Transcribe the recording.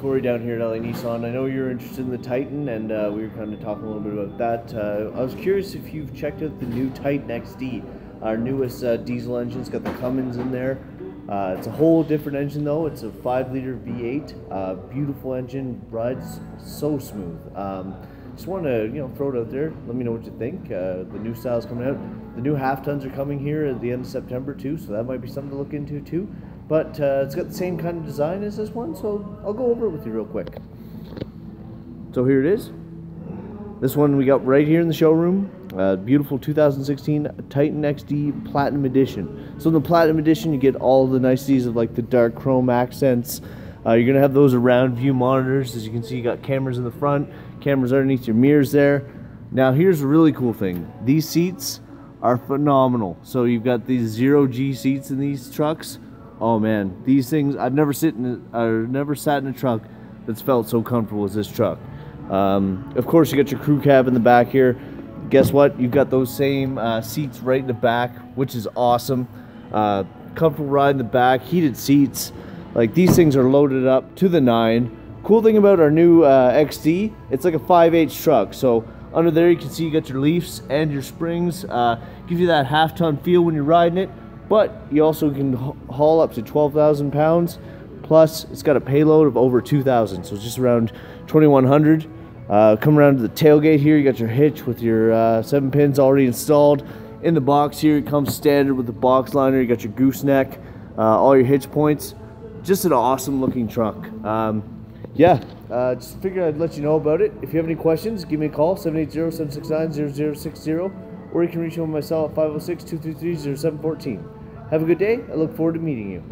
Corey down here at LA Nissan. I know you're interested in the Titan, and uh, we were kind of talking a little bit about that. Uh, I was curious if you've checked out the new Titan XD, our newest uh, diesel engine. It's got the Cummins in there. Uh, it's a whole different engine though. It's a five-liter V8. Uh, beautiful engine, rides so smooth. Um, just want to you know throw it out there. Let me know what you think. Uh, the new style's coming out. The new half tons are coming here at the end of September too, so that might be something to look into too. But uh, it's got the same kind of design as this one, so I'll go over it with you real quick. So here it is. This one we got right here in the showroom. Uh, beautiful 2016 Titan XD Platinum Edition. So in the Platinum Edition, you get all the niceties of like the dark chrome accents. Uh, you're gonna have those around view monitors. As you can see, you got cameras in the front, cameras underneath your mirrors there. Now here's a really cool thing. These seats are phenomenal. So you've got these zero G seats in these trucks. Oh man, these things I've never sit in, never sat in a truck that's felt so comfortable as this truck. Um, of course, you got your crew cab in the back here. Guess what? You've got those same uh, seats right in the back, which is awesome. Uh, comfortable ride in the back, heated seats. Like these things are loaded up to the nine. Cool thing about our new uh, XD, it's like a 5H truck. So under there you can see you got your leafs and your springs. Uh, give you that half ton feel when you're riding it but you also can haul up to 12,000 pounds. Plus, it's got a payload of over 2,000, so it's just around 2,100. Uh, come around to the tailgate here, you got your hitch with your uh, seven pins already installed. In the box here, it comes standard with the box liner. You got your gooseneck, uh, all your hitch points. Just an awesome looking truck. Um, yeah, uh, just figured I'd let you know about it. If you have any questions, give me a call, 780-769-0060, or you can reach me on my cell at 506-233-0714. Have a good day. I look forward to meeting you.